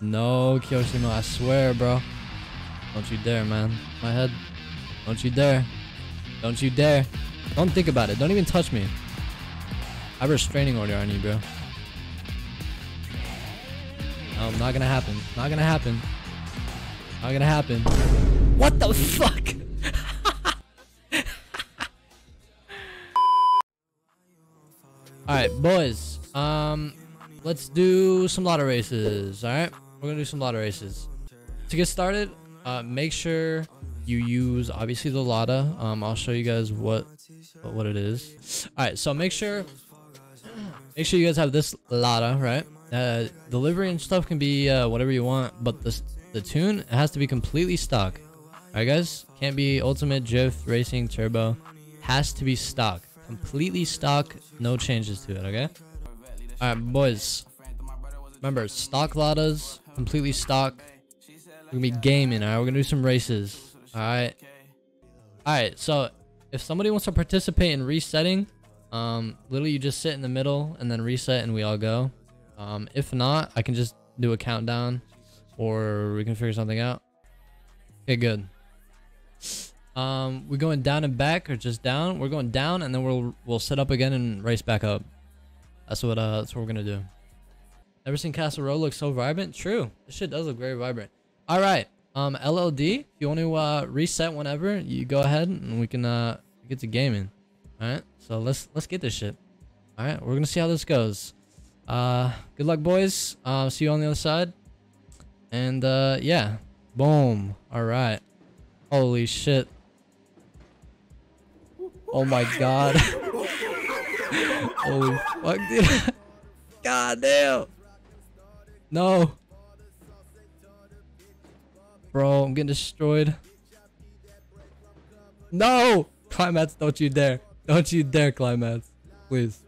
No, Kyoshima, I swear, bro. Don't you dare, man. My head. Don't you dare. Don't you dare. Don't think about it. Don't even touch me. I have a restraining order on you, bro. No, not gonna happen. Not gonna happen. Not gonna happen. What the fuck? Alright, boys. Um, let's do some Lada races. Alright? We're gonna do some Lada races. To get started, uh, make sure you use obviously the Lada. Um, I'll show you guys what what it is. All right, so make sure make sure you guys have this Lada, right? Uh, delivery and stuff can be uh, whatever you want, but the the tune has to be completely stock. All right, guys, can't be ultimate, GIF, racing, turbo. Has to be stock, completely stock, no changes to it. Okay. All right, boys. Remember, stock Ladas, completely stock. We're gonna be gaming. All right, we're gonna do some races. All right. All right. So if somebody wants to participate in resetting, um, literally you just sit in the middle and then reset, and we all go. Um, if not, I can just do a countdown, or we can figure something out. Okay, good. Um, we're going down and back, or just down? We're going down, and then we'll we'll set up again and race back up. That's what uh that's what we're gonna do. Never seen Castle Road look so vibrant? True. This shit does look very vibrant. All right. Um, LLD, if you want to uh, reset whenever, you go ahead and we can uh, get to gaming. All right. So let's let's get this shit. All right. We're gonna see how this goes. Uh, good luck, boys. Uh, see you on the other side. And uh, yeah. Boom. All right. Holy shit. Oh my god. Holy fuck, dude. god damn. No. Bro, I'm getting destroyed. No! Climax, don't you dare. Don't you dare, Climax. Please.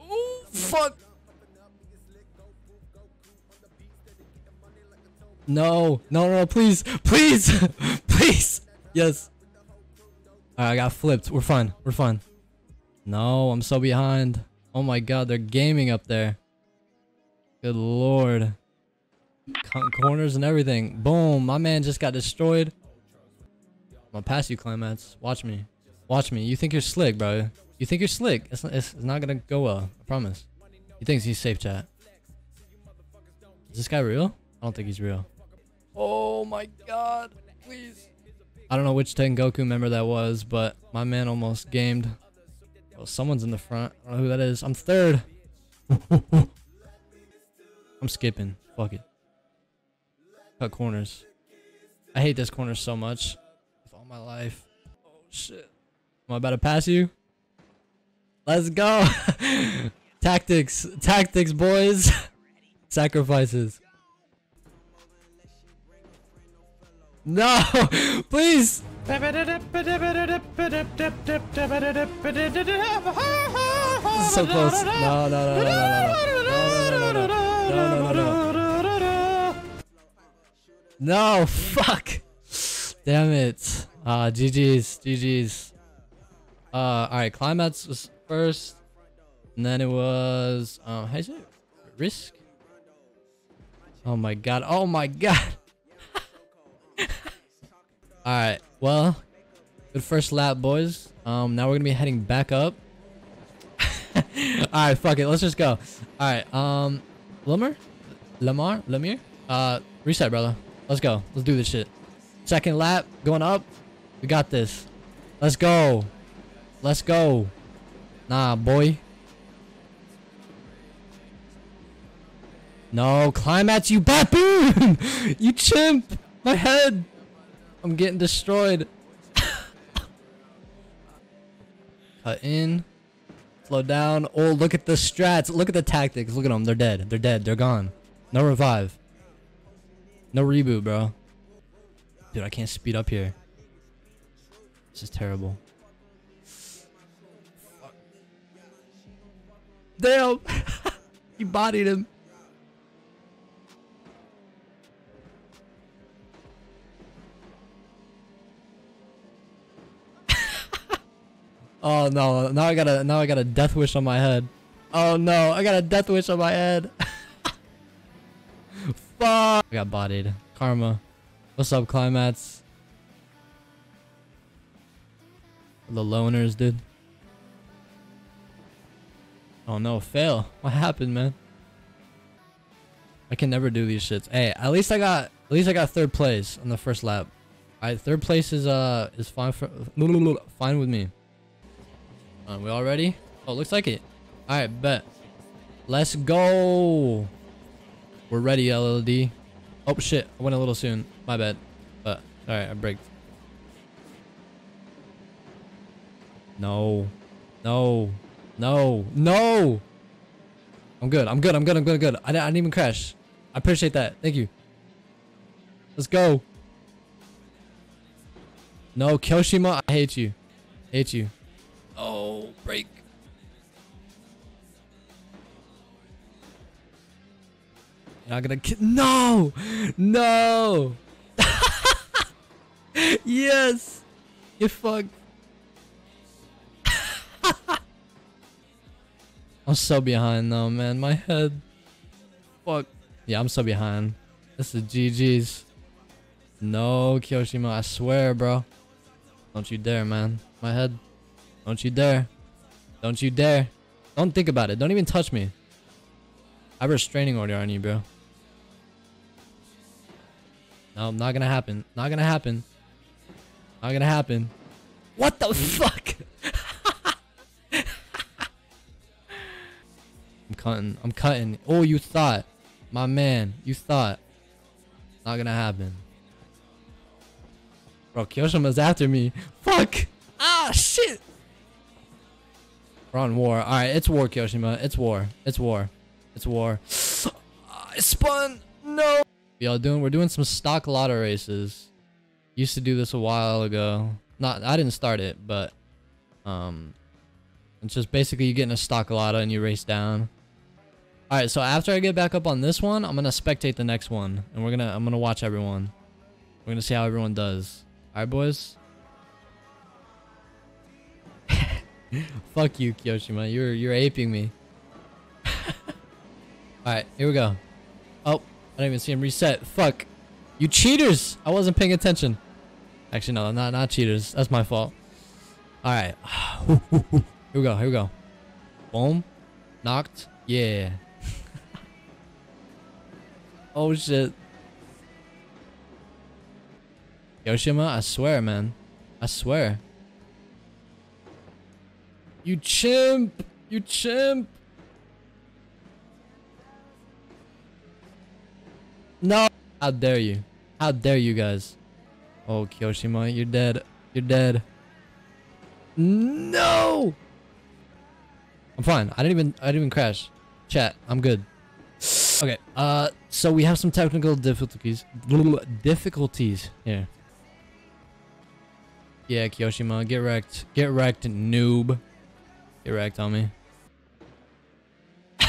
Oh, fuck. No, no, no, please, please, please. Yes. I got flipped. We're fine. We're fine. No, I'm so behind. Oh my god, they're gaming up there. Good lord. corners and everything. Boom, my man just got destroyed. I'm gonna pass you, Climax. Watch me. Watch me. You think you're slick, bro. You think you're slick. It's, it's, it's not gonna go well. I promise. He thinks he's safe chat. Is this guy real? I don't think he's real. Oh my god. Please. I don't know which Tengoku member that was, but my man almost gamed. Oh, someone's in the front. I don't know who that is. I'm third. I'm skipping. Fuck it. Cut corners. I hate this corner so much. With all my life. Oh shit. Am I about to pass you? Let's go. Tactics. Tactics, boys. Sacrifices. No! Please! So close. No, no, no, no, no, no. No, no, no, no. No, no, no, fuck. Damn it. Uh, GG's, GG's. Uh, alright, Climax was first. And then it was, um, how is it? Risk? Oh my god. Oh my god. Alright, well, good first lap, boys. Um, now we're gonna be heading back up. Alright, fuck it, let's just go. Alright, um, Lamar? Lamar? Lemire? Uh, reset, brother. Let's go. Let's do this shit. Second lap, going up. We got this. Let's go. Let's go. Nah, boy. No, climb climax, you baboon! you chimp! My head! I'm getting destroyed. Cut in. Slow down. Oh, look at the strats. Look at the tactics. Look at them. They're dead. They're dead. They're gone. No revive. No reboot, bro. Dude, I can't speed up here. This is terrible. Damn! you bodied him. Oh no, now I got a now I got a death wish on my head. Oh no, I got a death wish on my head. Fuck! I got bodied. Karma. What's up, Climax? The loners, dude. Oh no, fail. What happened, man? I can never do these shits. Hey, at least I got at least I got third place on the first lap. Alright, third place is uh is fine for fine with me. Uh, we all ready? Oh, looks like it. Alright, bet. Let's go. We're ready, LLD. Oh shit, I went a little soon. My bad. But alright, I break. No. No. No. No. I'm good. I'm good. I'm good. I'm good. I'm good. I, I didn't even crash. I appreciate that. Thank you. Let's go. No, Kyoshima, I hate you. Hate you. Oh, break. You're not gonna ki- No! No! yes! You fucked. I'm so behind though, man. My head. Fuck. Yeah, I'm so behind. This is GG's. No, Kyoshima. I swear, bro. Don't you dare, man. My head. Don't you dare. Don't you dare. Don't think about it. Don't even touch me. I have a restraining order on you, bro. No, not gonna happen. Not gonna happen. Not gonna happen. What the fuck? I'm cutting. I'm cutting. Oh, you thought. My man, you thought. Not gonna happen. Bro, Kyoshima's after me. Fuck! Ah, shit! We're on war. Alright, it's war, Kyoshima. It's war. It's war. It's war. I spun! No! Y'all doing? We're doing some stock Lada races. Used to do this a while ago. Not, I didn't start it, but um, it's just basically you get in a stock Lada and you race down. All right, so after I get back up on this one, I'm gonna spectate the next one, and we're gonna I'm gonna watch everyone. We're gonna see how everyone does. All right, boys. Fuck you, Kyoshima. You're you're aping me. All right, here we go. Oh, I didn't even see him reset. Fuck. You cheaters! I wasn't paying attention. Actually, no, not not cheaters. That's my fault. All right. here we go. Here we go. Boom. Knocked. Yeah. oh shit. Yoshima, I swear, man. I swear. You chimp! You chimp! No! How dare you? How dare you guys? Oh, Kyoshima, you're dead. You're dead. No! I'm fine. I didn't even I didn't even crash. Chat, I'm good. Okay, uh so we have some technical difficulties difficulties here. Yeah, Kyoshima, get wrecked. Get wrecked, noob. Get wrecked, homie.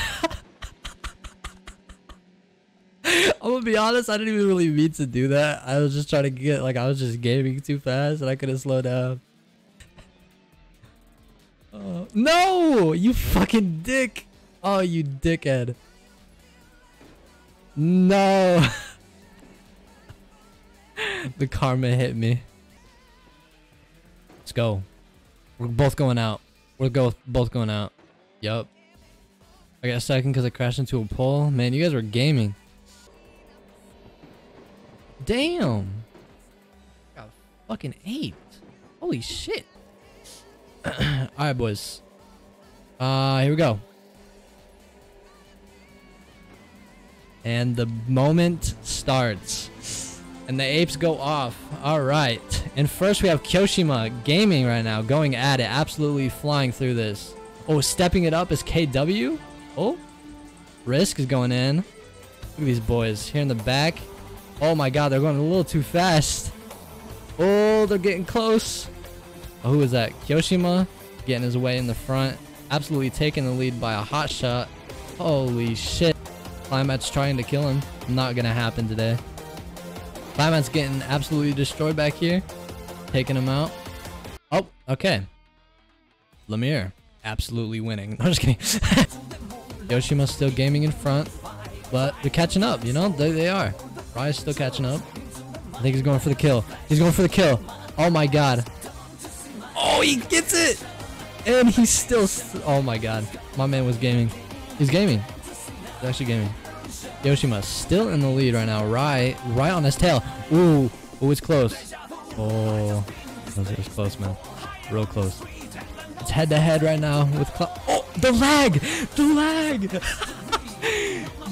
I'm gonna be honest, I didn't even really mean to do that. I was just trying to get, like, I was just gaming too fast and I couldn't slow down. Uh, no! You fucking dick! Oh, you dickhead. No! the karma hit me. Let's go. We're both going out. We're go both going out. Yup. I got a second because I crashed into a pole. Man, you guys were gaming. Damn. Got fucking aped. Holy shit. Alright, boys. Uh, here we go. And the moment starts. And the apes go off. Alright. And first we have Kyoshima gaming right now. Going at it. Absolutely flying through this. Oh, stepping it up is KW. Oh. Risk is going in. Look at these boys here in the back. Oh my god, they're going a little too fast. Oh, they're getting close. Oh, who is that? Kyoshima getting his way in the front. Absolutely taking the lead by a hot shot. Holy shit. Climax trying to kill him. Not gonna happen today. Climax getting absolutely destroyed back here. Taking him out. Oh, okay. Lemire absolutely winning. I'm just kidding. Yoshima still gaming in front. but they're catching up. You know, they, they are. Rai's still catching up. I think he's going for the kill. He's going for the kill. Oh my god. Oh, he gets it, and he's still. oh my god, my man was gaming. He's gaming. He's actually gaming. Yoshima still in the lead right now. Right, right on his tail. Ooh, ooh, it's close. Oh, it was close, man. Real close. It's head to head right now with Cl Oh, the lag! The lag!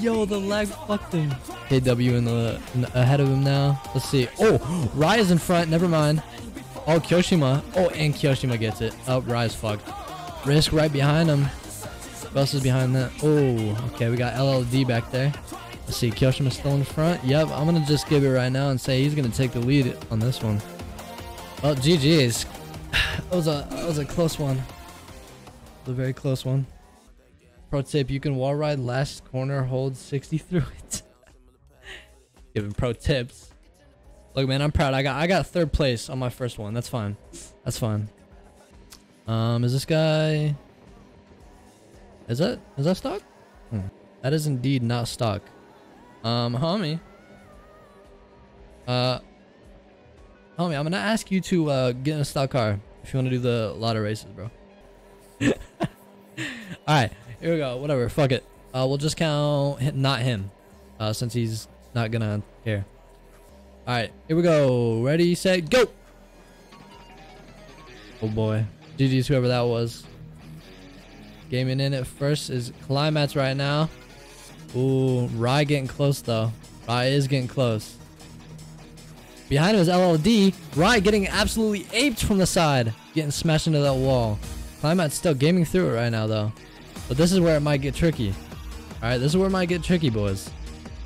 Yo, the lag fucked him. KW in the, in ahead of him now. Let's see. Oh, Rai is in front. Never mind. Oh, Kyoshima. Oh, and Kyoshima gets it. Oh, Rai's fucked. Risk right behind him. Who else is behind that? Oh, okay. We got LLD back there. Let's see. Kyoshima's still in front. Yep. I'm going to just give it right now and say he's going to take the lead on this one. Well, GG's. That was a that was a close one. A very close one. Pro tip: You can wall ride last corner, hold 60 through it. Giving pro tips. Look, man, I'm proud. I got I got third place on my first one. That's fine. That's fine. Um, is this guy? Is that is that stock? Hmm. That is indeed not stock. Um, homie. Uh, homie, I'm gonna ask you to uh get in a stock car if you want to do the Lada races, bro. All right, here we go. Whatever. Fuck it. Uh, we'll just count not him, uh, since he's not gonna care. All right, here we go. Ready, set, go. Oh boy, GG's whoever that was. Gaming in it first is Climax right now. Ooh, Rai getting close though. Rai is getting close. Behind him is LLD. Rai getting absolutely aped from the side. Getting smashed into that wall. Climax still gaming through it right now though. But this is where it might get tricky. Alright, this is where it might get tricky, boys.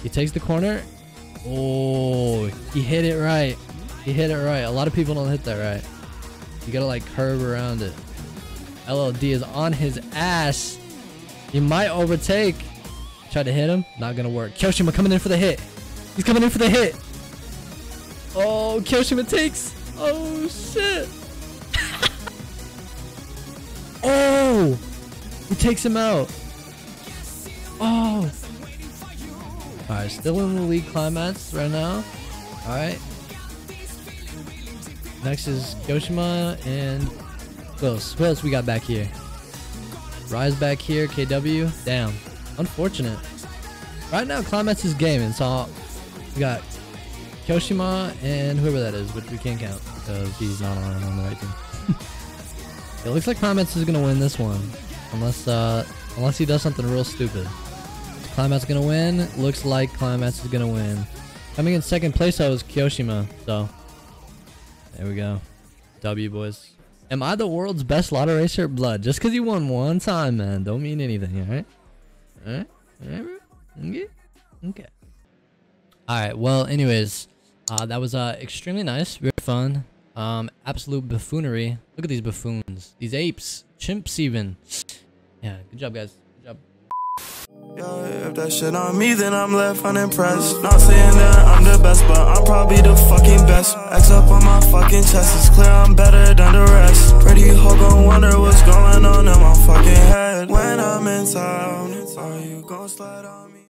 He takes the corner. Oh, he hit it right. He hit it right. A lot of people don't hit that right. You gotta like curve around it. LLD is on his ass. He might overtake. Try to hit him. Not gonna work. Kyoshima coming in for the hit. He's coming in for the hit. Oh, Kyoshima takes. Oh, shit. oh, he takes him out. Oh. All right, still in the lead climax right now. All right. Next is Kyoshima and who else? Who else we got back here? Rise back here, KW. Damn. Unfortunate. Right now, Climax is gaming, so we got Kyoshima and whoever that is, which we can't count because he's not on, on the right team. it looks like Climax is gonna win this one, unless uh, unless he does something real stupid. Climax is gonna win. Looks like Climax is gonna win. Coming in second place, I was Kyoshima. So there we go. W boys. Am I the world's best Lada racer? Blood. Just because you won one time, man, don't mean anything. All right. All right. All right. Okay. Okay. All right. Well, anyways, uh, that was uh extremely nice, very fun. Um, absolute buffoonery. Look at these buffoons, these apes, chimps, even. Yeah. Good job, guys. Good job. Yeah, if that shit on me, then I'm left unimpressed. Not saying that I'm the best, but I'm probably the fucking best. X up on my fucking chest, it's clear I'm better than the rest. Pretty hoe gon' wonder what's going on in my fucking head. When I'm in town, are you gon' slide on me?